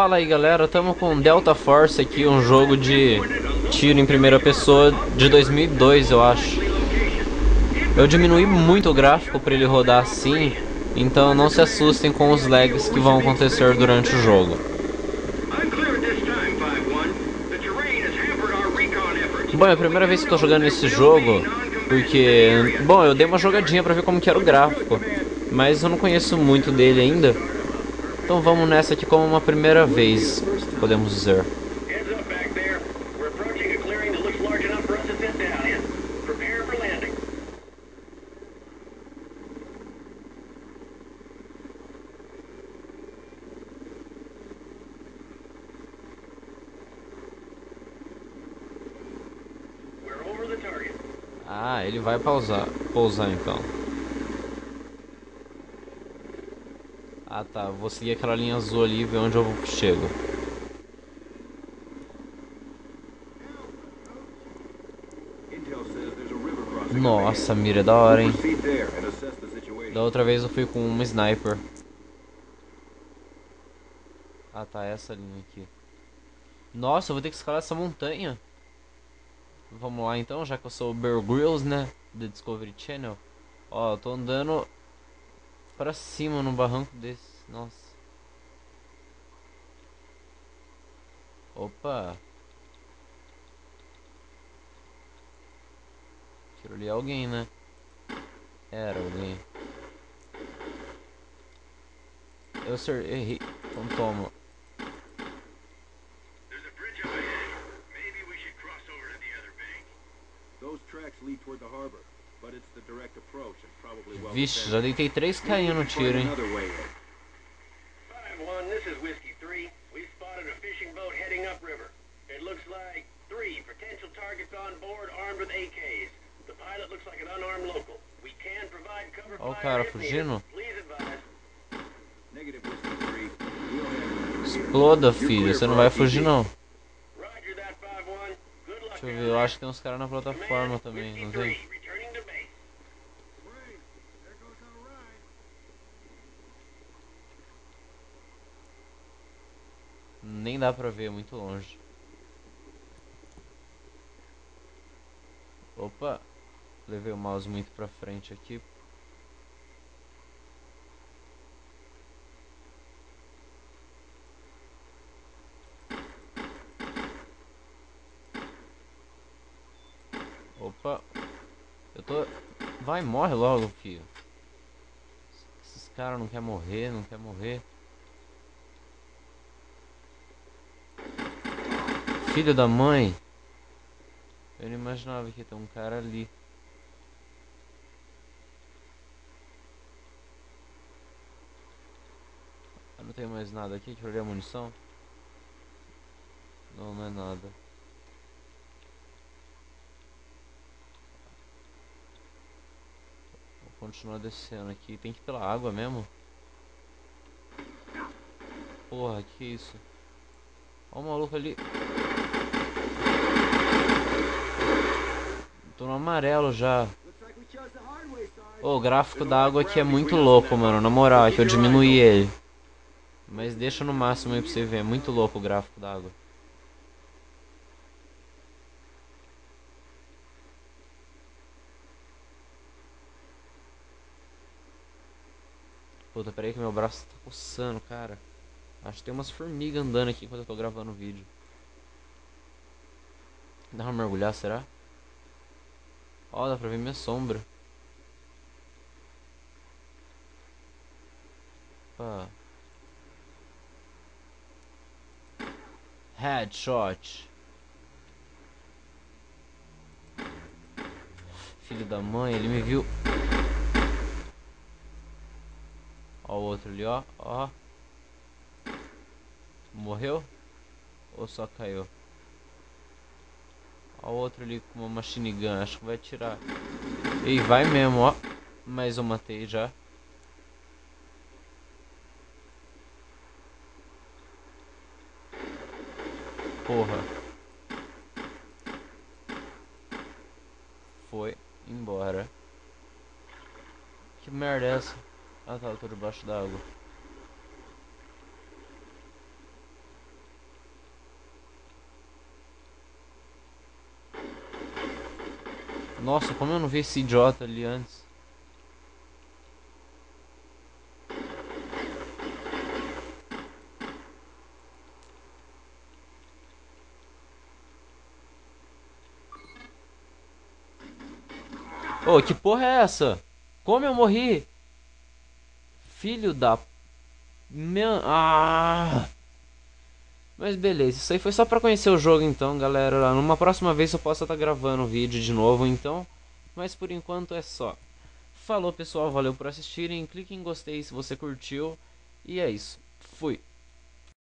Fala aí galera, tamo com Delta Force aqui, um jogo de tiro em primeira pessoa de 2002 eu acho. Eu diminui muito o gráfico para ele rodar assim, então não se assustem com os lags que vão acontecer durante o jogo. Bom, é a primeira vez que estou jogando esse jogo, porque... Bom, eu dei uma jogadinha pra ver como que era o gráfico, mas eu não conheço muito dele ainda. Então vamos nessa aqui como uma primeira vez, podemos dizer. Ah, ele vai pausar, pousar então. Ah tá, vou seguir aquela linha azul ali e ver onde eu chego. Nossa, mira é da hora, hein? Da outra vez eu fui com uma sniper. Ah tá, essa linha aqui. Nossa, eu vou ter que escalar essa montanha. Vamos lá então, já que eu sou o Bear Grylls, né? Do Discovery Channel. Ó, eu tô andando pra cima no barranco desse. Nossa. Opa. Tiro ali alguém, né? Era alguém. Eu ser errei. Então toma. Vixe, já deitei três caindo no tiro, hein? Olha o cara fugindo. Exploda, filho. Você não vai fugir, não. Deixa eu ver, eu acho que tem uns caras na plataforma também, não tem? Nem dá pra ver, é muito longe. Opa, levei o mouse muito pra frente aqui. Eu tô... Vai, morre logo, filho. Esses caras não querem morrer, não querem morrer. Filho da mãe. Eu não imaginava que tem um cara ali. Eu não tenho mais nada aqui. Eu ver a munição. Não, não é nada. Continuar descendo aqui. Tem que ir pela água mesmo. Porra, que isso? Olha o maluco ali. Tô no amarelo já. Oh, o gráfico da água aqui é muito louco, mano. Na moral, é que eu diminuí ele. Mas deixa no máximo aí pra você ver. É muito louco o gráfico da água. Puta, peraí que meu braço tá coçando, cara. Acho que tem umas formigas andando aqui enquanto eu tô gravando o vídeo. Dá uma mergulhar, será? Ó, dá pra ver minha sombra. Opa. Headshot. Filho da mãe, ele me viu. Ó o outro ali, ó. Ó. Morreu? Ou só caiu? Ó o outro ali com uma machine gun, acho que vai tirar. E vai mesmo, ó. Mas eu matei já. Porra. Foi embora. Que merda é essa? Ah tá, eu tô debaixo da água. Nossa, como eu não vi esse idiota ali antes? O oh, que porra é essa? Como eu morri? Filho da... Meu... Ah... Mas beleza, isso aí foi só pra conhecer o jogo então, galera. Numa próxima vez eu posso estar gravando o vídeo de novo, então. Mas por enquanto é só. Falou pessoal, valeu por assistirem. Clique em gostei se você curtiu. E é isso. Fui.